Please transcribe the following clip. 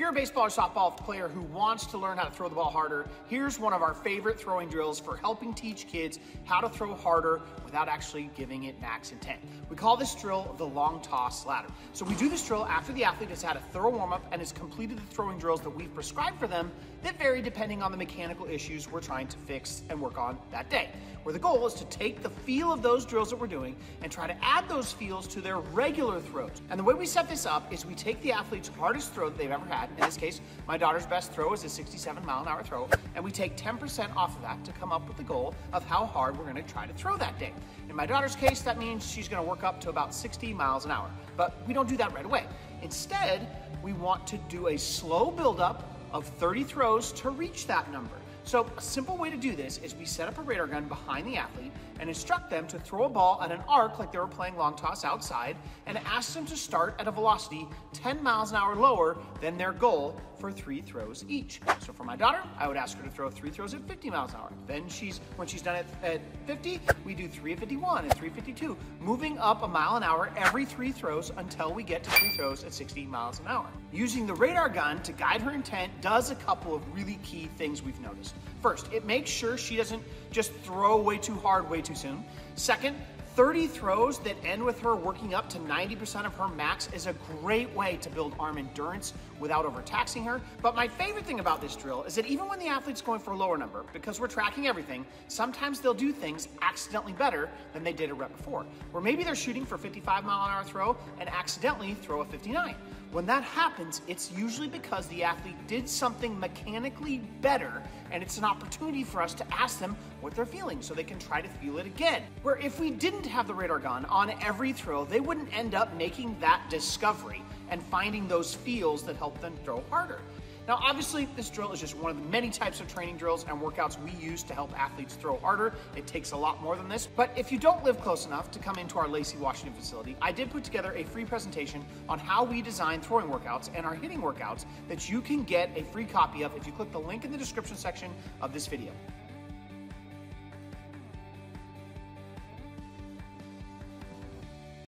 If you're a baseball or softball player who wants to learn how to throw the ball harder, here's one of our favorite throwing drills for helping teach kids how to throw harder without actually giving it max intent. We call this drill the long toss ladder. So we do this drill after the athlete has had a thorough warm up and has completed the throwing drills that we've prescribed for them that vary depending on the mechanical issues we're trying to fix and work on that day. Where the goal is to take the feel of those drills that we're doing and try to add those feels to their regular throws. And the way we set this up is we take the athlete's hardest throw that they've ever had in this case, my daughter's best throw is a 67 mile an hour throw, and we take 10% off of that to come up with the goal of how hard we're gonna try to throw that day. In my daughter's case, that means she's gonna work up to about 60 miles an hour, but we don't do that right away. Instead, we want to do a slow buildup of 30 throws to reach that number. So a simple way to do this is we set up a radar gun behind the athlete and instruct them to throw a ball at an arc like they were playing long toss outside and ask them to start at a velocity 10 miles an hour lower than their goal for three throws each. So for my daughter, I would ask her to throw three throws at 50 miles an hour. Then she's, when she's done at, at 50, we do three at 51 and three 52, moving up a mile an hour every three throws until we get to three throws at 60 miles an hour. Using the radar gun to guide her intent does a couple of really key things we've noticed. First, it makes sure she doesn't just throw way too hard way too soon. Second, 30 throws that end with her working up to 90% of her max is a great way to build arm endurance without overtaxing her. But my favorite thing about this drill is that even when the athlete's going for a lower number, because we're tracking everything, sometimes they'll do things accidentally better than they did a rep before. Where maybe they're shooting for 55 mile an hour throw and accidentally throw a 59. When that happens, it's usually because the athlete did something mechanically better, and it's an opportunity for us to ask them what they're feeling so they can try to feel it again. Where if we didn't have the radar gun on every throw, they wouldn't end up making that discovery and finding those feels that help them throw harder. Now, obviously, this drill is just one of the many types of training drills and workouts we use to help athletes throw harder. It takes a lot more than this. But if you don't live close enough to come into our Lacey, Washington facility, I did put together a free presentation on how we design throwing workouts and our hitting workouts that you can get a free copy of if you click the link in the description section of this video.